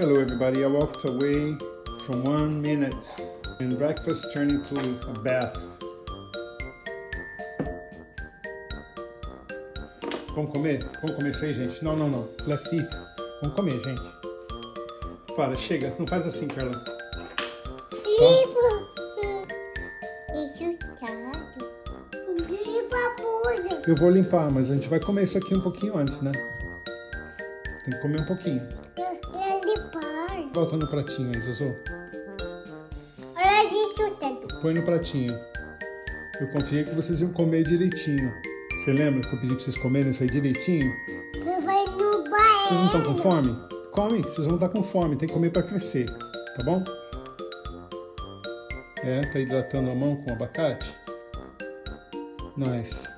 Hello, everybody. I walked away from one minute and breakfast turned into a bath. Vamos comer? Vamos comer isso aí, gente? Não, não, não. Let's eat. Vamos comer, gente. Para, chega. Não faz assim, Carla. Bunda. Eu vou limpar, mas a gente vai comer isso aqui um pouquinho antes, né? Tem que comer um pouquinho. Pra limpar. Volta no pratinho aí, Zozô. Olha resultado. Põe no pratinho. Eu confiei que vocês iam comer direitinho. Você lembra que eu pedi pra vocês comerem isso aí direitinho? Vai no Vocês não estão banheiro. com fome? Come, vocês vão estar com fome. Tem que comer para crescer, tá bom? É, tá hidratando a mão com abacate? Nice.